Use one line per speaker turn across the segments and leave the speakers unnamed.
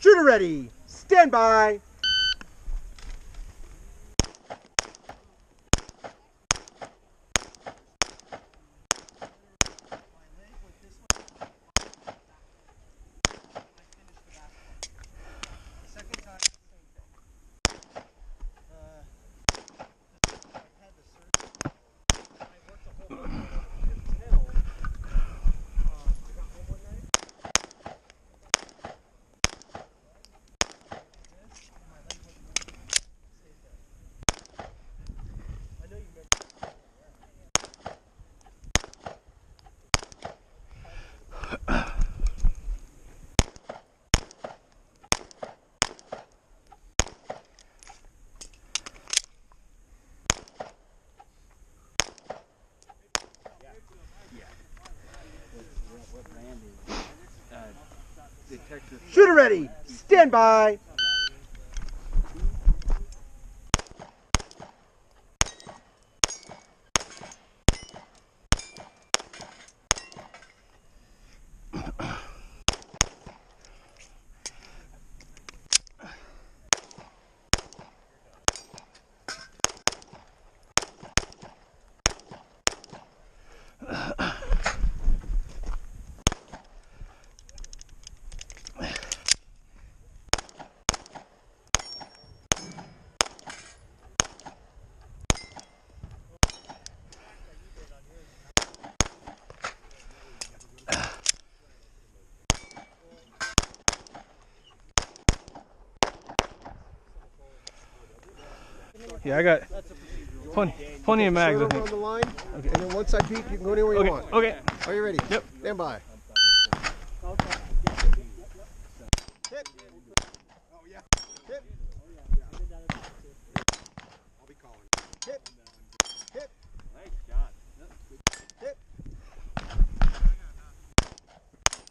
Shooter ready. Stand by. Shooter ready. Stand by.
Yeah, I got plenty, plenty of mags. I think.
line. And then once I beat, you can go anywhere you
Okay.
want.
Okay.
Are you ready?
Yep.
Stand by. Hit. I'll be calling. Hit. Hit. Hit.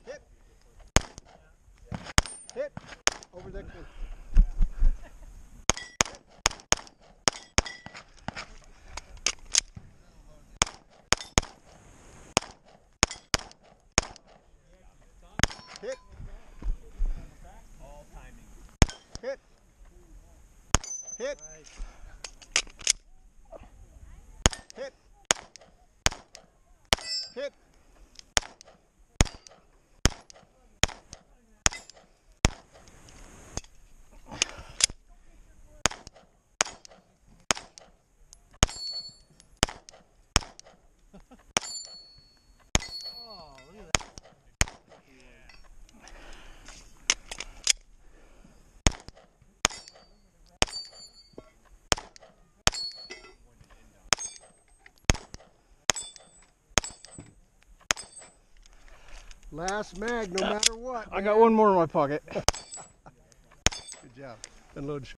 Hit. Hit. Over the next one. Hit. Hit. Hit. Hit. Last mag, no matter what.
I got one more in my pocket.
Good job. Unload.